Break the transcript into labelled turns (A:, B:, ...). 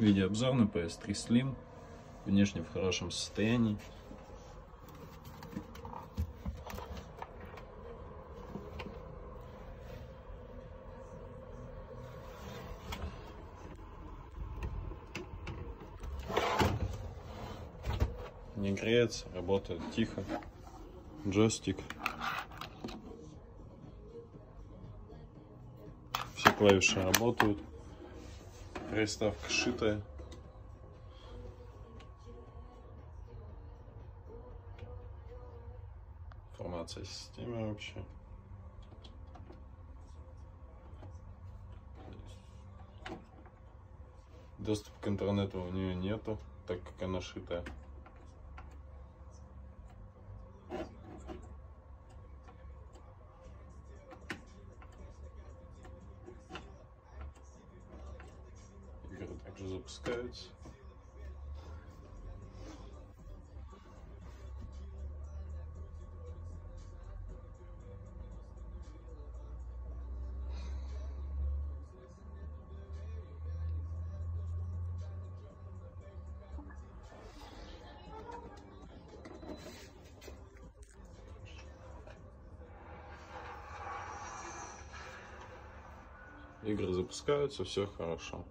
A: Видеообзор на PS3 Slim. Внешне в хорошем состоянии. Не греется, работает тихо. Джойстик. Все клавиши работают. Приставка шитая. Информация о системе вообще. Доступ к интернету у нее нету, так как она шитая. Также запускаются. Игры запускаются, все хорошо.